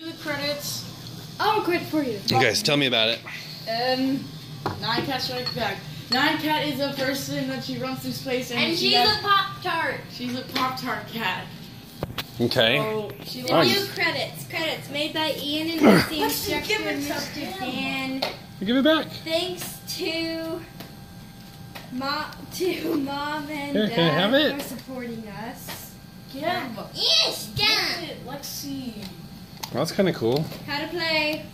The credits. I'll quit for you. You guys, tell me about it. Um, Nyan Cat Strikes Back. Nyan Cat is a person that she runs through space and, And she she's has- a Pop Tart. she's a Pop Tart cat. Okay. So she Oh, likes. New credits. Credits made by Ian and Missy. Let's give Instructor it to Mr. him. Dan. Give it back. Thanks to mom, to mom and Here, dad can have it? for supporting us. Yeah. Yes, Dan. Let's see. Well, that's kind of cool. How to play?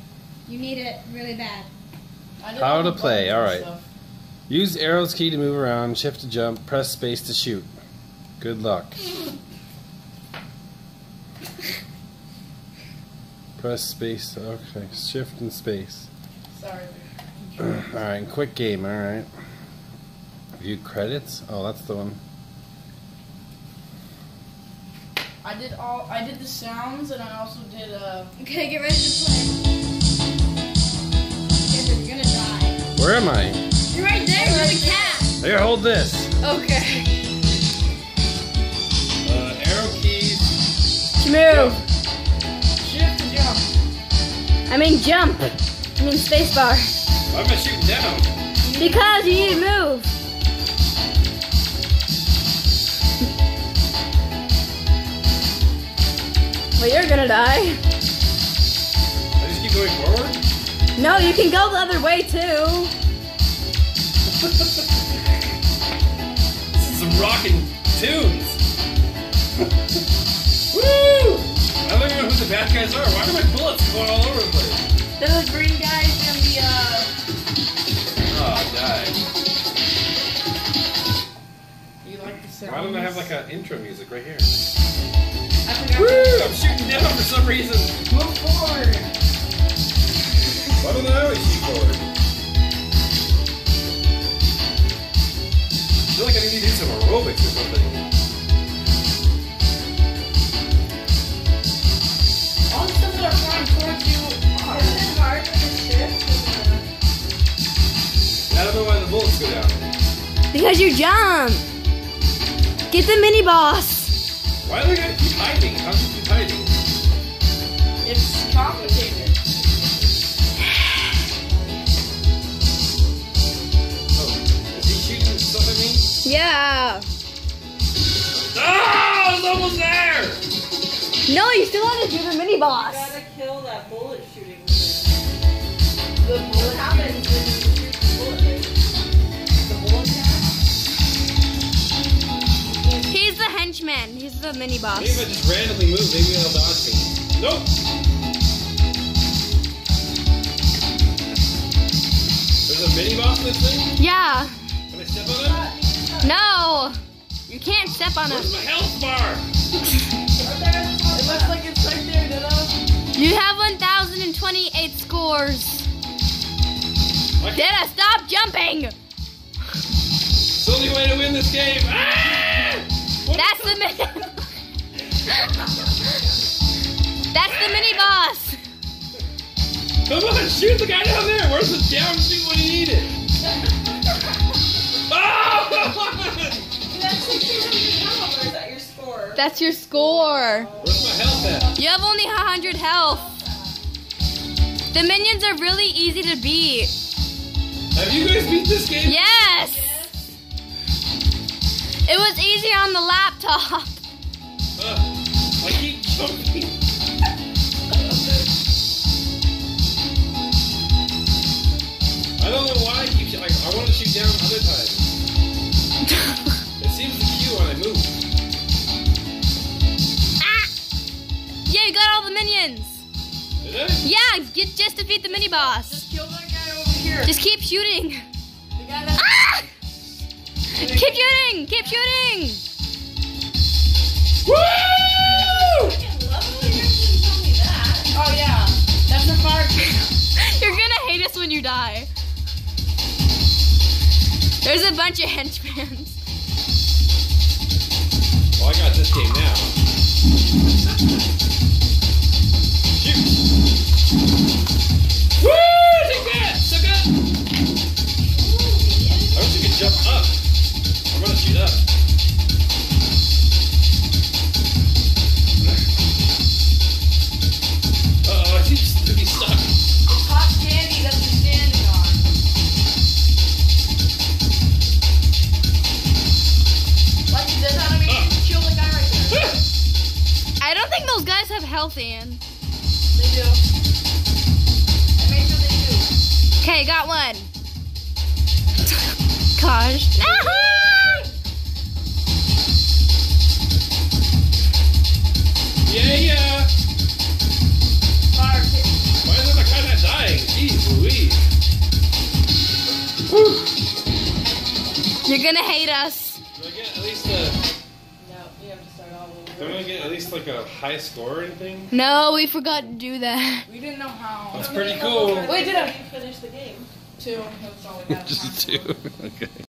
You need it really bad. How to play, alright. Use arrows key to move around, shift to jump, press space to shoot. Good luck. Press space. Okay, shift and space. Sorry. Alright, quick game, alright. View credits? Oh, that's the one. I did all. I did the sounds and I also did uh. Okay, get ready to play. You're gonna die. Where am I? You're right there. You're the cat. Here, hold this. Okay. Uh, arrow keys. Move. Shift to jump. I mean jump. I mean spacebar. Why am I shooting down? Because you need to move. Well, you're gonna die. I just keep going forward? No, you can go the other way too. This is some rockin' tunes. Woo! I don't even know who the bad guys are. Why are my bullets going all over the place? They're the green guys and the uh. Oh, I died. You like the sounds? Why don't I have like an intro music right here? I forgot. Woo! I'm shooting down for some reason. Move forward. Why don't I always shoot forward? I feel like I need to do some aerobics or something. All the stuff that are towards you hard? I don't know why the bullets go down. Because you jump. Get the mini boss. Why do I gotta keep hiding? How do you keep hiding? It's complicated. Oh, is he shooting stuff at me? Yeah. Oh, I was almost there! No, you still have to do the mini boss. gotta kill that bullet shooting. The bullet happens Henchman. He's the mini boss. Maybe if I just randomly move, maybe they'll dodge me. Nope! There's a mini boss in this thing? Yeah. Can I step on it? No. You can't step on Where's him. my health bar? It looks like it's right there, Ditto. You have 1,028 scores. Dada, stop jumping. It's the only way to win this game. Ah! What That's the mini. That's the mini boss. Come on, shoot the guy down there. Where's the down shoot when you need it? Oh! That's 600 health, or is that your score? That's your score. Where's my health at? You have only 100 health. The minions are really easy to beat. Have you guys beat this game? Yes. On. Uh, I keep jumping. I don't know why I keep. Like, I want to shoot down other times. It seems to cue when I move. ah! Yeah, you got all the minions. Did I? Yeah, get, just defeat the mini boss. Just kill that guy over here. Just keep shooting. the guy that. Ah! Keep shooting! Keep shooting! There's a bunch of henchmen. Well, I got this game now. Health, Ian. They do. I made sure they do. Okay, got one. Gosh. Yeah, yeah. Mark. Why is the guy not dying? Jeez Louise. You're gonna hate us. Don't I get at least like a high score or anything? No, we forgot to do that. We didn't know how. That's pretty cool. Wait, did I? finish the game? Two. That's all we got. Just a two. Okay.